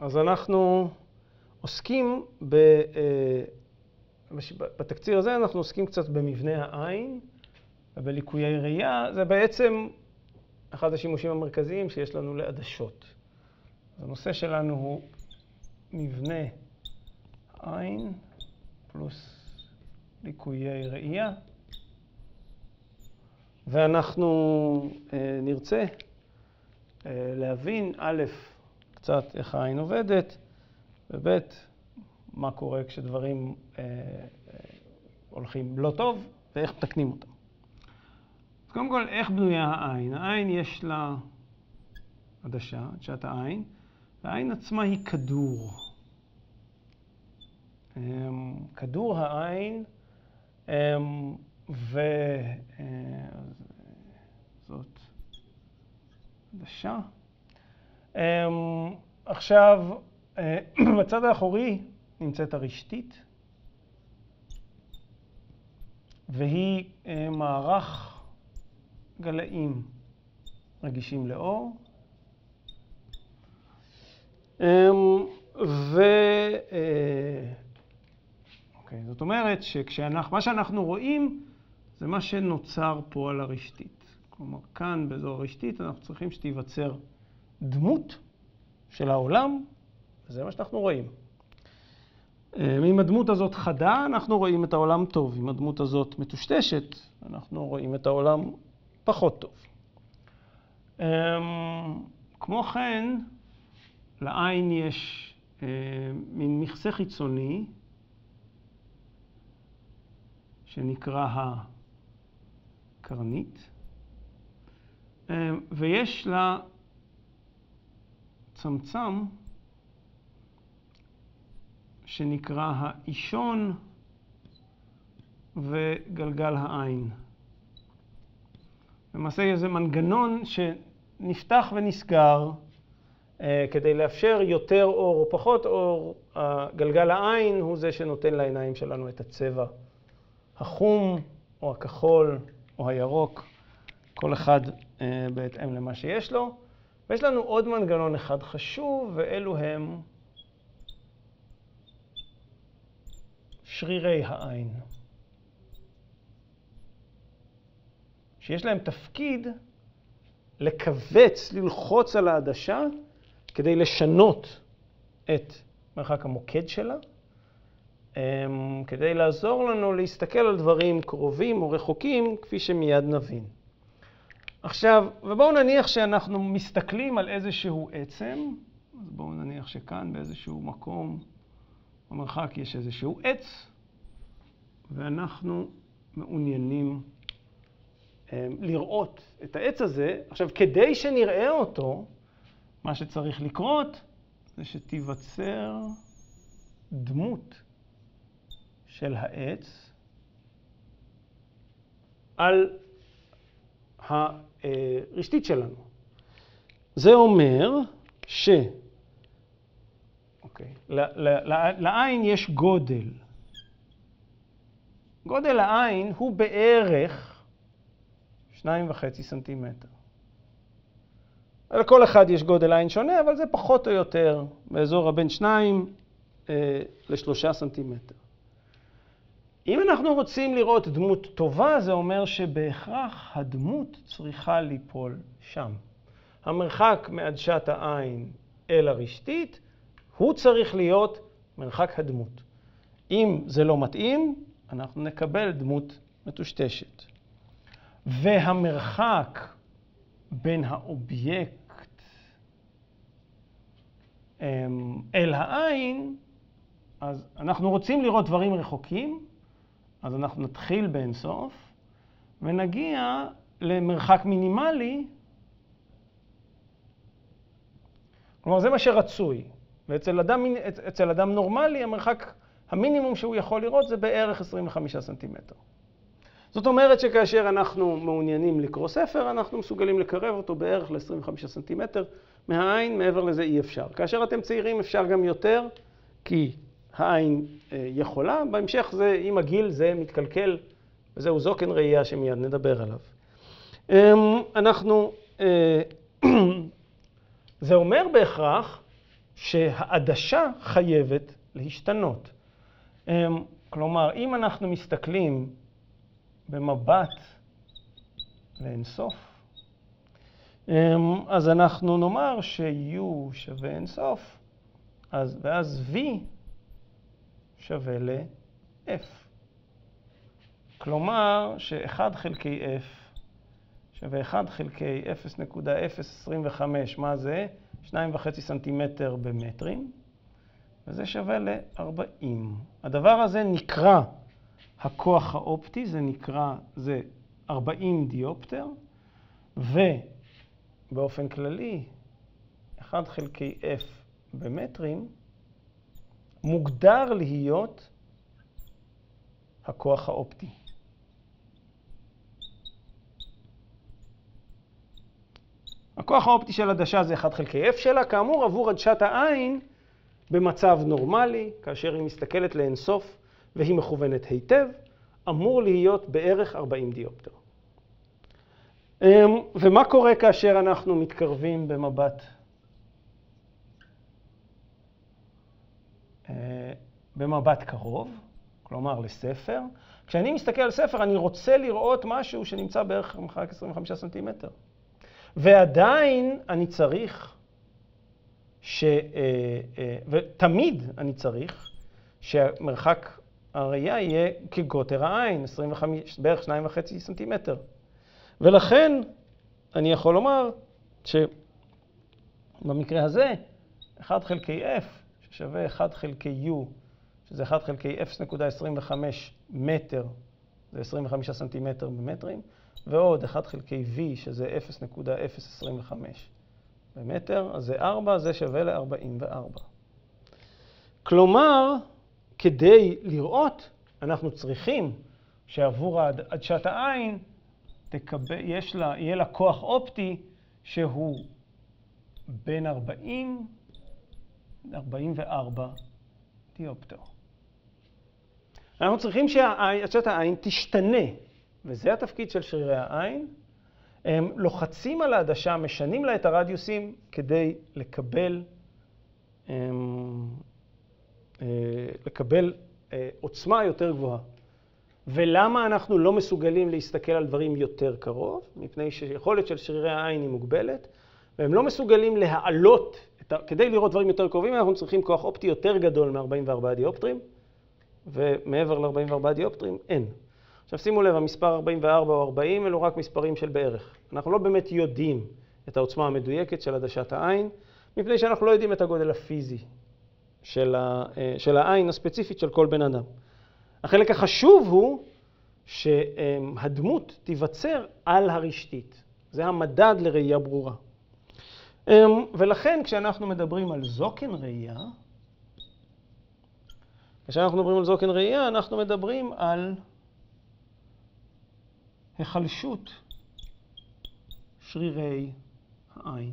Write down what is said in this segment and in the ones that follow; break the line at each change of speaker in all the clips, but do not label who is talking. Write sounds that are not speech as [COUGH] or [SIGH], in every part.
אז אנחנו עוסקים, ב, אה, בתקציר הזה אנחנו עוסקים קצת במבנה העין ובליקויי ראייה. זה בעצם אחד השימושים המרכזיים שיש לנו לעדשות. הנושא שלנו הוא מבנה עין פלוס ליקויי ראייה. ואנחנו אה, נרצה אה, להבין, א', קצת איך העין עובדת, וב', מה קורה כשדברים אה, אה, הולכים לא טוב, ואיך מתקנים אותם. אז קודם כל, איך בנויה העין? העין יש לה עדשה, עדשת העין, והעין עצמה היא כדור. אה, כדור העין, אה, וזאת עדשה. עכשיו, [CLEARS THROAT] בצד האחורי נמצאת הרשתית, והיא מערך גלאים רגישים לאור. ו... אוקיי, זאת אומרת שמה שאנחנו רואים זה מה שנוצר פה על הרשתית. כלומר, כאן באזור הרשתית אנחנו צריכים שתיווצר דמות של העולם, וזה מה שאנחנו רואים. אה, אם הדמות הזאת חדה, אנחנו רואים את העולם טוב. אם הדמות הזאת מטושטשת, אנחנו רואים את העולם פחות טוב. אמ, כמו כן, לעין יש אה, מין מכסה חיצוני שנקרא הקרנית, אה, ויש לה צמצם שנקרא האישון וגלגל העין. למעשה איזה מנגנון שנפתח ונסגר אה, כדי לאפשר יותר אור או פחות אור. גלגל העין הוא זה שנותן לעיניים שלנו את הצבע החום או הכחול או הירוק, כל אחד אה, בהתאם למה שיש לו. ויש לנו עוד מנגנון אחד חשוב, ואלו הם שרירי העין, שיש להם תפקיד לכווץ, ללחוץ על העדשה כדי לשנות את מרחק המוקד שלה, אמ, כדי לעזור לנו להסתכל על דברים קרובים או רחוקים, כפי שמיד נבין. עכשיו, ובואו נניח שאנחנו מסתכלים על איזשהו עצם, אז בואו נניח שכאן באיזשהו מקום במרחק יש איזשהו עץ, ואנחנו מעוניינים אמ, לראות את העץ הזה. עכשיו, כדי שנראה אותו, מה שצריך לקרות זה שתיווצר דמות של העץ על הרשתית שלנו. זה אומר ש... אוקיי, לעין יש גודל. גודל העין הוא בערך שניים וחצי סנטימטר. לכל אחד יש גודל עין שונה, אבל זה פחות או יותר באזור הבין שניים אה, לשלושה סנטימטר. אם אנחנו רוצים לראות דמות טובה, זה אומר שבהכרח הדמות צריכה ליפול שם. המרחק מעדשת העין אל הרשתית, הוא צריך להיות מרחק הדמות. אם זה לא מתאים, אנחנו נקבל דמות מטושטשת. והמרחק בין האובייקט אמ, אל העין, אז אנחנו רוצים לראות דברים רחוקים, אז אנחנו נתחיל באינסוף ונגיע למרחק מינימלי. כלומר, זה מה שרצוי. ואצל אדם, אצל אדם נורמלי, המרחק, המינימום שהוא יכול לראות זה בערך 25 סנטימטר. זאת אומרת שכאשר אנחנו מעוניינים לקרוא ספר, אנחנו מסוגלים לקרב אותו בערך ל-25 סנטימטר מהעין, מעבר לזה אי אפשר. כאשר אתם צעירים אפשר גם יותר, כי העין אה, יכולה, בהמשך זה, עם הגיל זה מתקלקל, וזהו זוקן ראייה שמיד נדבר עליו. אמ, אנחנו, אה, [CLEARS THROAT] זה אומר בהכרח שהעדשה חייבת להשתנות. אמ, כלומר, אם אנחנו מסתכלים במבט לאינסוף, אמ, אז אנחנו נאמר ש-U שווה אינסוף, אז, ואז V שווה ל-F. כלומר, ש-1 חלקי F שווה 1 חלקי 0.025, מה זה? 2.5 סנטימטר במטרים, וזה שווה ל-40. הדבר הזה נקרא הכוח האופטי, זה נקרא, זה 40 דיופטר, ובאופן כללי, 1 חלקי F במטרים מוגדר להיות הכוח האופטי. הכוח האופטי של עדשה זה 1 חלקי F שלה, כאמור עבור עדשת העין במצב נורמלי, כאשר היא מסתכלת לאינסוף והיא מכוונת היטב, אמור להיות בערך 40 דיופטר. אמ, ומה קורה כאשר אנחנו מתקרבים במבט? אה, במבט קרוב, כלומר לספר. כשאני מסתכל על ספר, אני רוצה לראות משהו שנמצא בערך במרחק 25 סנטימטר. ועדיין אני צריך, ש... אה, אה, ותמיד אני צריך, שמרחק הראייה יהיה כגוטר העין, 25, בערך 2.5 סנטימטר. ולכן אני יכול לומר שבמקרה הזה, 1 חלקי F, ששווה 1 חלקי U, שזה 1 חלקי 0.25 מטר, זה 25 סנטימטר במטרים, ועוד 1 חלקי V, שזה 0.025 במטר, אז זה 4, זה שווה ל-44. כלומר, כדי לראות, אנחנו צריכים שעבור עדשת העין תקבל, יש לה, יהיה לה כוח אופטי שהוא בין 40 ל-44 דיופטר. אנחנו צריכים שעדשת העין תשתנה וזה התפקיד של שרירי העין. הם לוחצים על העדשה, משנים לה את הרדיוסים כדי לקבל, הם, אה, לקבל אה, עוצמה יותר גבוהה. ולמה אנחנו לא מסוגלים להסתכל על דברים יותר קרוב? מפני שיכולת של שרירי העין היא מוגבלת, והם לא מסוגלים להעלות, ה... כדי לראות דברים יותר קרובים, אנחנו צריכים כוח אופטי יותר גדול מ-44 דיופטרים, ומעבר ל-44 דיופטרים אין. עכשיו שימו לב, המספר 44 או 40 אלו רק מספרים של בערך. אנחנו לא באמת יודעים את העוצמה המדויקת של עדשת העין, מפני שאנחנו לא יודעים את הגודל הפיזי של, ה, אה, של העין הספציפית של כל בן אדם. החלק החשוב הוא שהדמות תיווצר על הרשתית. זה המדד לראייה ברורה. אמ, ולכן כשאנחנו מדברים על זוקן ראייה, כשאנחנו מדברים על זוקן ראייה, אנחנו מדברים על היחלשות שרירי העין.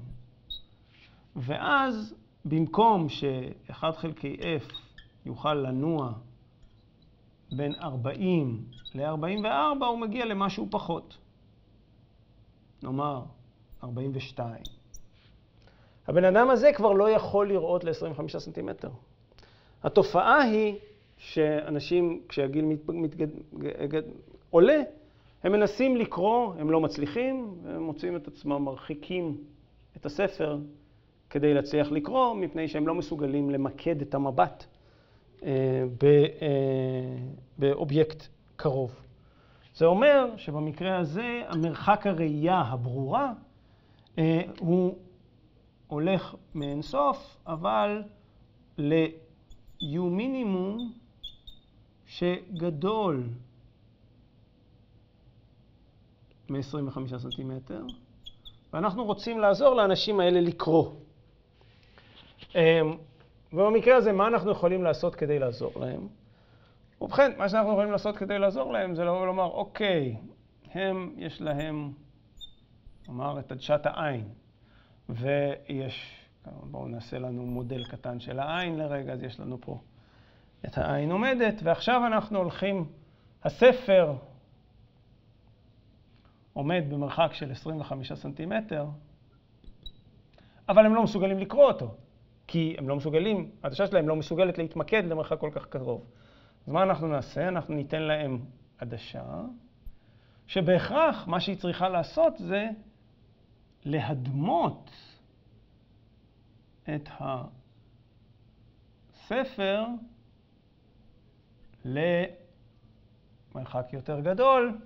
ואז במקום ש-1 חלקי F יוכל לנוע בין 40 ל-44, הוא מגיע למשהו פחות. נאמר 42. הבן אדם הזה כבר לא יכול לראות ל-25 סנטימטר. התופעה היא שאנשים, כשהגיל מתגד... עולה, הם מנסים לקרוא, הם לא מצליחים, והם מוצאים את עצמם מרחיקים את הספר כדי להצליח לקרוא, מפני שהם לא מסוגלים למקד את המבט אה, אה, באובייקט קרוב. זה אומר שבמקרה הזה המרחק הראייה הברורה אה, הוא הולך מאינסוף, אבל ל-U מינימום שגדול מ-25 סנטימטר, ואנחנו רוצים לעזור לאנשים האלה לקרוא. אמ, ובמקרה הזה, מה אנחנו יכולים לעשות כדי לעזור להם? ובכן, מה שאנחנו יכולים לעשות כדי לעזור להם זה לבוא ולומר, אוקיי, הם, יש להם, נאמר, את עדשת העין, ויש, בואו נעשה לנו מודל קטן של העין לרגע, אז יש לנו פה את העין עומדת, ועכשיו אנחנו הולכים, הספר עומד במרחק של 25 סנטימטר, אבל הם לא מסוגלים לקרוא אותו, כי הם לא מסוגלים, העדשה שלהם לא מסוגלת להתמקד למרחק כל כך קרוב. אז מה אנחנו נעשה? אנחנו ניתן להם עדשה, שבהכרח מה שהיא צריכה לעשות זה להדמות את הספר למרחק יותר גדול,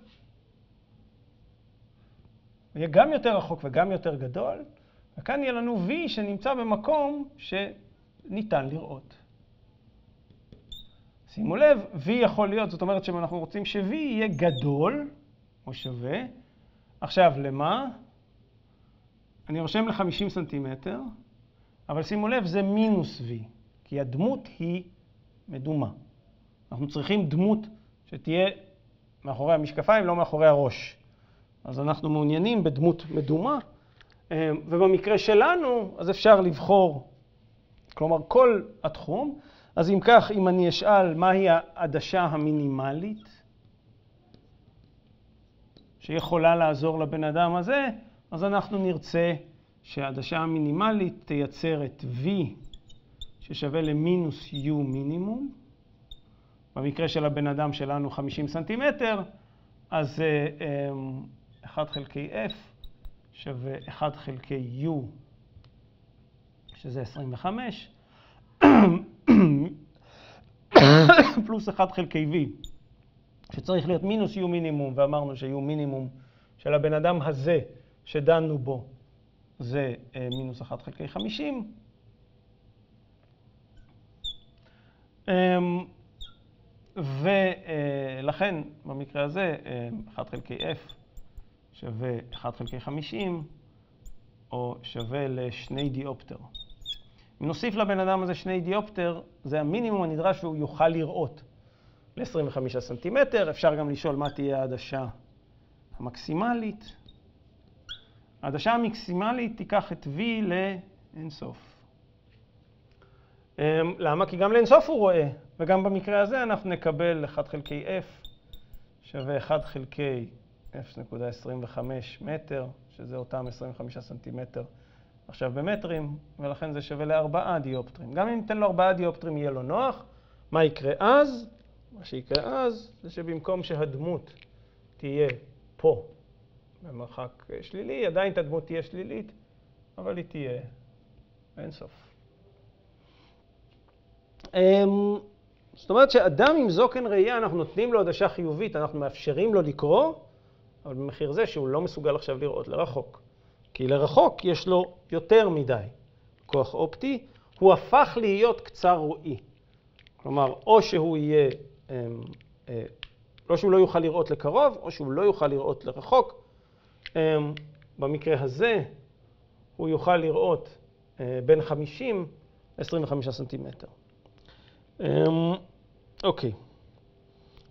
יהיה גם יותר רחוק וגם יותר גדול, וכאן יהיה לנו V שנמצא במקום שניתן לראות. שימו לב, V יכול להיות, זאת אומרת שאם אנחנו רוצים ש-V יהיה גדול או שווה, עכשיו למה? אני רושם ל-50 סנטימטר, אבל שימו לב, זה מינוס V, כי הדמות היא מדומה. אנחנו צריכים דמות שתהיה מאחורי המשקפיים, לא מאחורי הראש. אז אנחנו מעוניינים בדמות מדומה, אה, ובמקרה שלנו, אז אפשר לבחור, כלומר, כל התחום. אז אם כך, אם אני אשאל מהי העדשה המינימלית שיכולה לעזור לבן אדם הזה, אז אנחנו נרצה שהעדשה המינימלית תייצר את V ששווה למינוס U מינימום. במקרה של הבן אדם שלנו 50 סנטימטר, אז 1 חלקי F שווה 1 חלקי U, שזה 25, פלוס 1 חלקי V, שצריך להיות מינוס U מינימום, ואמרנו ש-U מינימום של הבן אדם הזה שדנו בו זה אה, מינוס 1 חלקי 50. אמ, ולכן במקרה הזה 1 חלקי F שווה 1 חלקי 50, או שווה לשני דיופטר. אם נוסיף לבן אדם הזה שני דיופטר, זה המינימום הנדרש שהוא יוכל לראות ל-25 סנטימטר. אפשר גם לשאול מה תהיה העדשה המקסימלית. העדשה המקסימלית תיקח את V לאינסוף. אמ, למה? כי גם לאינסוף הוא רואה, וגם במקרה הזה אנחנו נקבל 1 חלקי F שווה 1 חלקי 0.25 מטר, שזה אותם 25 סנטימטר עכשיו במטרים, ולכן זה שווה לארבעה דיופטרים. גם אם ניתן לו ארבעה דיופטרים יהיה לו נוח. מה יקרה אז? מה שיקרה אז זה שבמקום שהדמות תהיה פה במרחק שלילי, עדיין את הדמות תהיה שלילית, אבל היא תהיה אינסוף. אמ, זאת אומרת שאדם עם זוקן ראייה, אנחנו נותנים לו עדשה חיובית, אנחנו מאפשרים לו לקרוא, אבל במחיר זה שהוא לא מסוגל עכשיו לראות לרחוק. כי לרחוק יש לו יותר מדי כוח אופטי, הוא הפך להיות קצר רואי. כלומר, או שהוא יהיה, אמ, אה, לא שהוא לא יוכל לראות לקרוב, או שהוא לא יוכל לראות לרחוק. אמ, במקרה הזה הוא יוכל לראות אה, בין 50 ל-25 סנטימטר. אמ, אוקיי.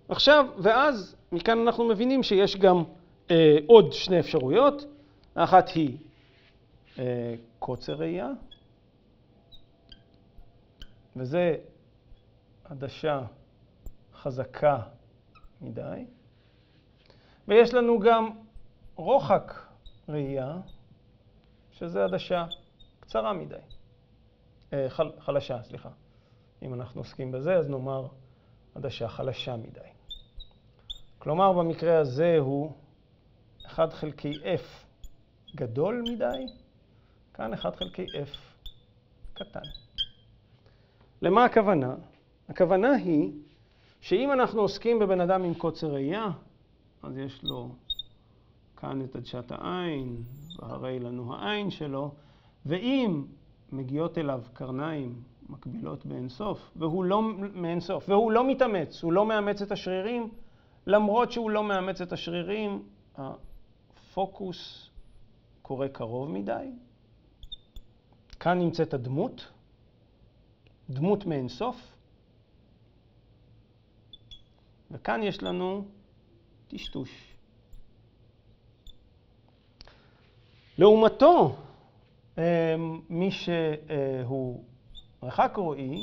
עכשיו, ואז מכאן אנחנו מבינים שיש גם אה, עוד שני אפשרויות. האחת היא אה, קוצר ראייה, וזה עדשה חזקה מדי. ויש לנו גם רוחק ראייה, שזה עדשה קצרה מדי. אה, חל, חלשה, סליחה. אם אנחנו עוסקים בזה, אז נאמר עדשה חלשה מדי. כלומר, במקרה הזה הוא 1 חלקי F גדול מדי, כאן 1 חלקי F קטן. למה הכוונה? הכוונה היא שאם אנחנו עוסקים בבן אדם עם קוצר ראייה, אז יש לו כאן את עדשת העין, והרי לנו העין שלו, ואם מגיעות אליו קרניים מקבילות באינסוף, והוא לא מאינסוף, והוא לא מתאמץ, הוא לא מאמץ את השרירים, למרות שהוא לא מאמץ את השרירים, הפוקוס קורה קרוב מדי. כאן נמצאת הדמות, דמות מאינסוף, וכאן יש לנו טשטוש. לעומתו, אמ, מי שהוא רחק רואי,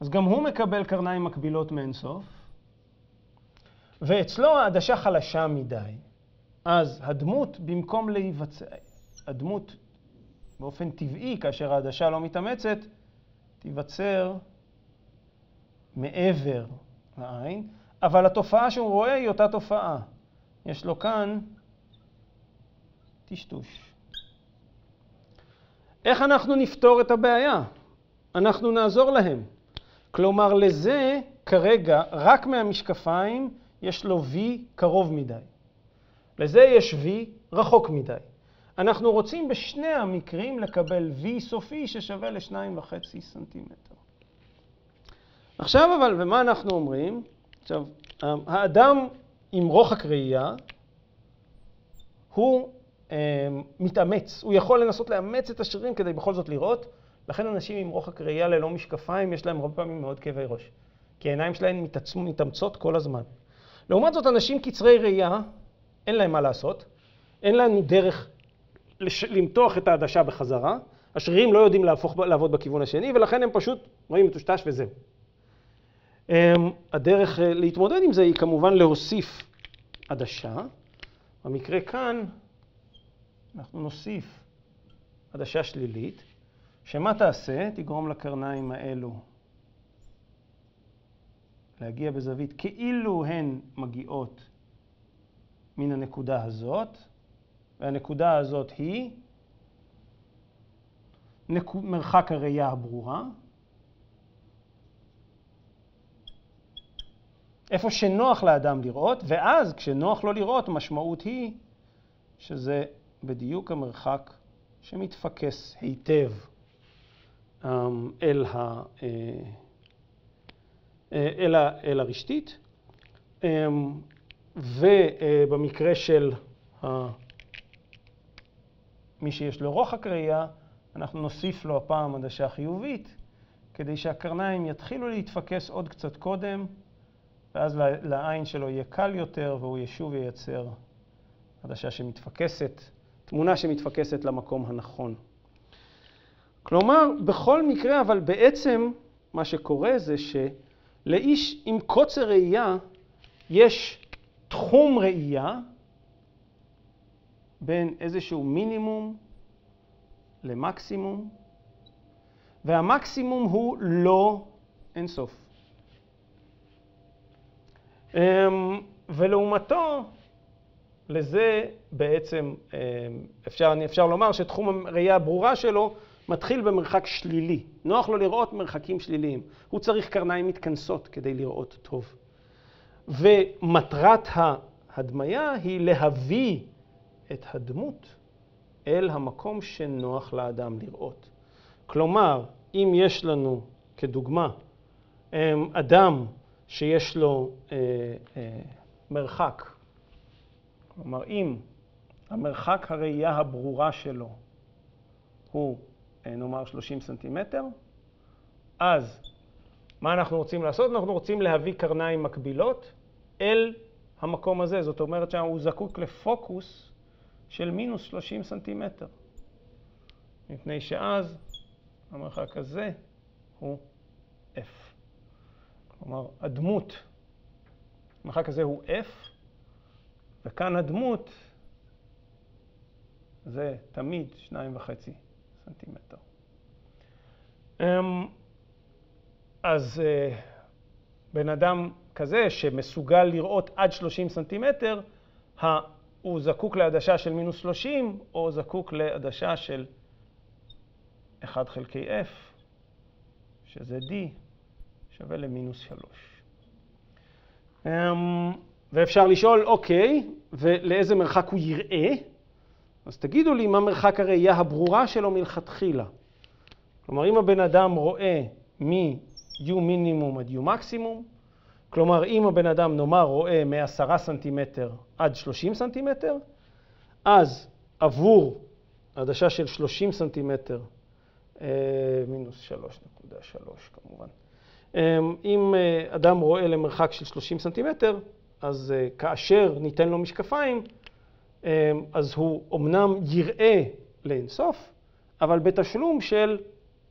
אז גם הוא מקבל קרניים מקבילות מאינסוף, ואצלו העדשה חלשה מדי. אז הדמות, במקום להיווצר, הדמות באופן טבעי, כאשר העדשה לא מתאמצת, תיווצר מעבר לעין, אבל התופעה שהוא רואה היא אותה תופעה. יש לו כאן טשטוש. איך אנחנו נפתור את הבעיה? אנחנו נעזור להם. כלומר, לזה כרגע, רק מהמשקפיים, יש לו V קרוב מדי. לזה יש V רחוק מדי. אנחנו רוצים בשני המקרים לקבל V סופי ששווה ל-2.5 סנטימטר. עכשיו אבל, ומה אנחנו אומרים? עכשיו, האדם עם רוחק ראייה, הוא מתאמץ, הוא יכול לנסות לאמץ את השרירים כדי בכל זאת לראות, לכן אנשים עם רוחק ראייה ללא משקפיים, יש להם הרבה פעמים מאוד כאבי ראש, כי העיניים שלהם מתאמצות כל הזמן. לעומת זאת, אנשים קצרי ראייה, אין להם מה לעשות, אין לנו דרך לש... למתוח את העדשה בחזרה, השרירים לא יודעים להפוך, לעבוד בכיוון השני, ולכן הם פשוט רואים מטושטש וזהו. אמ, הדרך אה, להתמודד עם זה היא כמובן להוסיף עדשה. במקרה כאן אנחנו נוסיף עדשה שלילית, שמה תעשה? תגרום לקרניים האלו להגיע בזווית כאילו הן מגיעות מן הנקודה הזאת, והנקודה הזאת היא מרחק הראייה הברורה. איפה שנוח לאדם לראות, ואז כשנוח לו לראות, המשמעות היא שזה בדיוק המרחק שמתפקס היטב אמ, אל, ה, אה, אה, אל, ה, אל הרשתית. אמ, ובמקרה של מי שיש לו רוחק ראייה, אנחנו נוסיף לו הפעם עדשה חיובית, כדי שהקרניים יתחילו להתפקס עוד קצת קודם, ואז לעין שלו יהיה קל יותר, והוא ישוב וייצר עדשה שמתפקסת, תמונה שמתפקסת למקום הנכון. כלומר, בכל מקרה, אבל בעצם מה שקורה זה שלאיש עם קוצר ראייה יש תחום ראייה בין איזשהו מינימום למקסימום, והמקסימום הוא לא אינסוף. אמ, ולעומתו, לזה בעצם אמ, אפשר, אפשר לומר שתחום הראייה הברורה שלו מתחיל במרחק שלילי. נוח לו לראות מרחקים שליליים. הוא צריך קרניים מתכנסות כדי לראות טוב. ומטרת ההדמיה היא להביא את הדמות אל המקום שנוח לאדם לראות. כלומר, אם יש לנו, כדוגמה, אמ, אדם שיש לו אה, אה, מרחק, כלומר, אם המרחק הראייה הברורה שלו הוא, אה, נאמר, 30 סנטימטר, אז מה אנחנו רוצים לעשות? אנחנו רוצים להביא קרניים מקבילות אל המקום הזה. זאת אומרת שהוא זקוק לפוקוס של מינוס 30 סנטימטר, מפני שאז המרחק הזה הוא F. כלומר, הדמות, המרחק הזה הוא F, וכאן הדמות זה תמיד 2.5 סנטימטר. אמ, אז אה, בן אדם כזה שמסוגל לראות עד 30 סנטימטר, הוא זקוק לעדשה של מינוס 30, או זקוק לעדשה של 1 חלקי F, שזה D, שווה למינוס 3. אמ, ואפשר לשאול, אוקיי, ולאיזה מרחק הוא יראה? אז תגידו לי מה מרחק הראייה הברורה שלו מלכתחילה. כלומר, אם הבן אדם רואה מ-U מינימום עד U מקסימום, כלומר, אם הבן אדם, נאמר, רואה מ-10 סנטימטר עד 30 סנטימטר, אז עבור עדשה של 30 סנטימטר, אה, מינוס 3.3 כמובן, אה, אם אה, אדם רואה למרחק של 30 סנטימטר, אז כאשר ניתן לו משקפיים, אז הוא אמנם יראה לאינסוף, אבל בתשלום של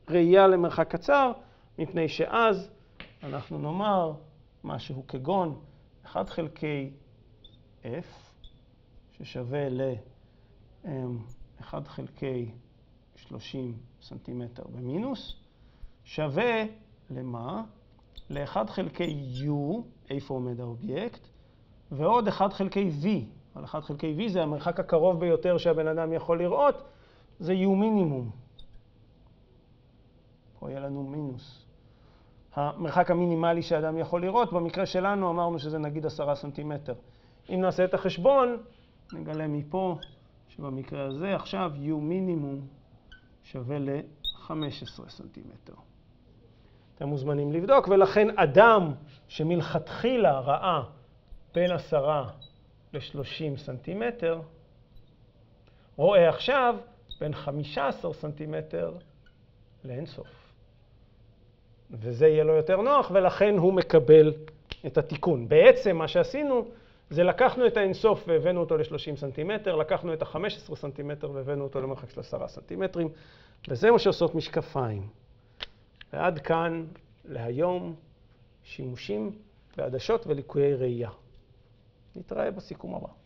ראייה למרחק קצר, מפני שאז אנחנו נאמר משהו כגון 1 חלקי F, ששווה ל-1 חלקי 30 סנטימטר במינוס, שווה למה? ל-1 חלקי u, איפה עומד האובייקט, ועוד 1 חלקי v. אבל 1 חלקי v זה המרחק הקרוב ביותר שהבן אדם יכול לראות, זה u מינימום. פה יהיה לנו מינוס. המרחק המינימלי שאדם יכול לראות, במקרה שלנו אמרנו שזה נגיד 10 סנטימטר. אם נעשה את החשבון, נגלה מפה שבמקרה הזה עכשיו u מינימום שווה ל-15 סנטימטר. אתם מוזמנים לבדוק, ולכן אדם שמלכתחילה ראה בין 10 ל-30 סנטימטר, רואה עכשיו בין 15 סנטימטר לאינסוף. וזה יהיה לו יותר נוח, ולכן הוא מקבל את התיקון. בעצם מה שעשינו זה לקחנו את האינסוף והבאנו אותו ל-30 סנטימטר, לקחנו את ה-15 סנטימטר והבאנו אותו למרחק של 10 סנטימטרים, וזה מה שעושות משקפיים. ועד כאן להיום שימושים בעדשות וליקויי ראייה. נתראה בסיכום הבא.